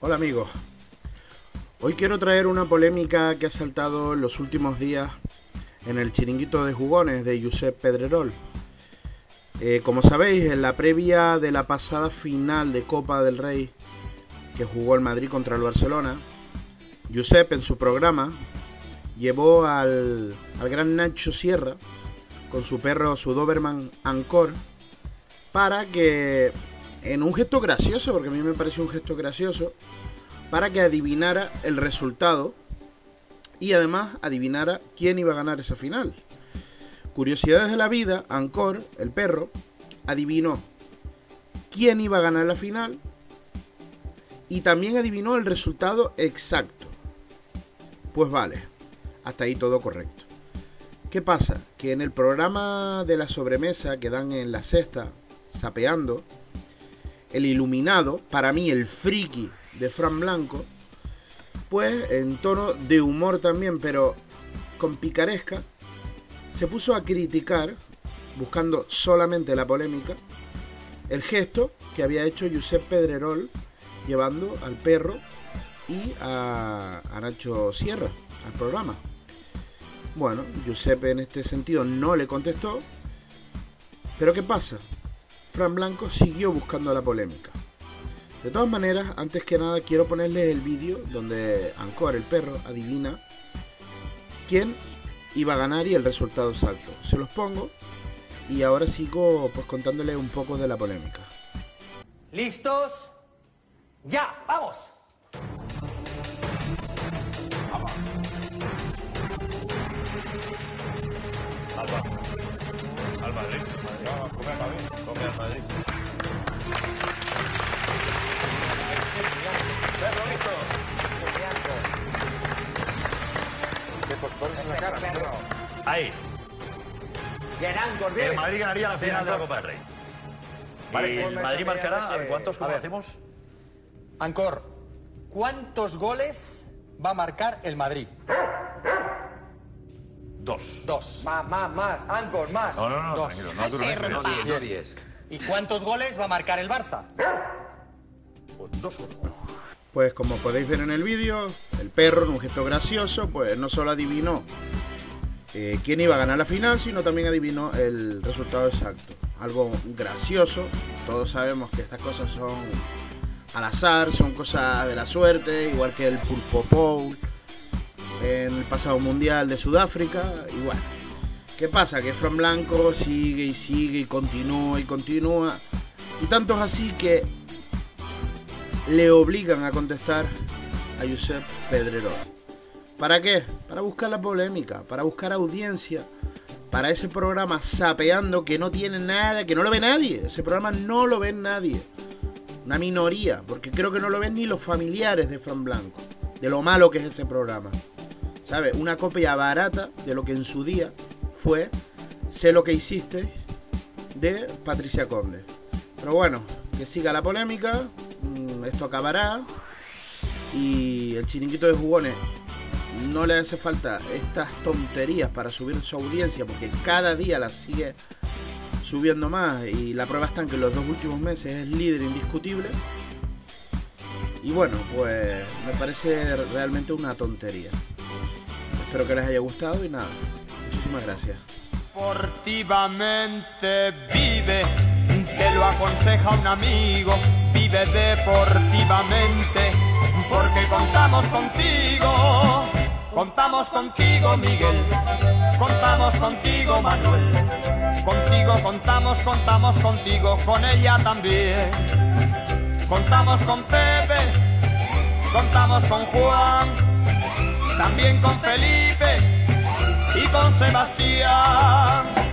Hola amigos, hoy quiero traer una polémica que ha saltado en los últimos días en el chiringuito de jugones de Josep Pedrerol. Eh, como sabéis, en la previa de la pasada final de Copa del Rey que jugó el Madrid contra el Barcelona, Josep en su programa llevó al, al gran Nacho Sierra con su perro, su Doberman Ancor, para que en un gesto gracioso, porque a mí me pareció un gesto gracioso, para que adivinara el resultado y además adivinara quién iba a ganar esa final. Curiosidades de la vida, Ancor, el perro, adivinó quién iba a ganar la final y también adivinó el resultado exacto. Pues vale, hasta ahí todo correcto. ¿Qué pasa? Que en el programa de la sobremesa que dan en la sexta, sapeando, el iluminado, para mí el friki de Fran Blanco, pues en tono de humor también, pero con picaresca, se puso a criticar, buscando solamente la polémica, el gesto que había hecho Josep Pedrerol llevando al perro y a, a Nacho Sierra al programa. Bueno, Giuseppe en este sentido no le contestó, pero ¿qué pasa? Fran Blanco siguió buscando la polémica. De todas maneras, antes que nada quiero ponerles el vídeo donde Ancor, el perro, adivina quién iba a ganar y el resultado exacto. Se los pongo y ahora sigo pues contándoles un poco de la polémica. ¿Listos? ¡Ya! ¡Vamos! Al Barça. Al Madrid. Vamos a comer al Madrid. Come al Madrid. Ahí. El bien. Madrid ganaría la final de la Copa del Rey. Vale, y el Madrid marcará, a a ver, ¿cuántos? ¿Cómo a ver. hacemos? Ancor, ¿cuántos goles va a marcar el Madrid? Dos. Dos. Más, más, más. Angor, más. No, no, no, Dos. tranquilo. No, tú no Bien. diez. ¿Y cuántos goles va a marcar el Barça? Pues Dos. Pues como podéis ver en el vídeo, el perro en un gesto gracioso, pues no solo adivinó eh, quién iba a ganar la final, sino también adivinó el resultado exacto. Algo gracioso, todos sabemos que estas cosas son al azar, son cosas de la suerte, igual que el Pulpo Bowl en el pasado mundial de Sudáfrica, y bueno. ¿Qué pasa? Que Fran Blanco sigue y sigue y continúa y continúa. Y tanto es así que le obligan a contestar a Josep Pedrerol. ¿Para qué? Para buscar la polémica, para buscar audiencia, para ese programa sapeando que no tiene nada, que no lo ve nadie. Ese programa no lo ve nadie. Una minoría, porque creo que no lo ven ni los familiares de Fran Blanco, de lo malo que es ese programa. ¿Sabes? Una copia barata de lo que en su día fue Sé lo que hicisteis de Patricia Conde. Pero bueno, que siga la polémica, mm, esto acabará y el chiringuito de jugones no le hace falta estas tonterías para subir su audiencia porque cada día la sigue subiendo más y la prueba está en que en los dos últimos meses es líder indiscutible. Y bueno, pues me parece realmente una tontería. Espero que les haya gustado y nada. Muchísimas gracias. Deportivamente vive, te lo aconseja un amigo, vive deportivamente, porque contamos contigo, contamos contigo Miguel, contamos contigo Manuel, contigo contamos, contamos contigo, con ella también, contamos con Pepe, contamos con Juan, también con Felipe y con Sebastián.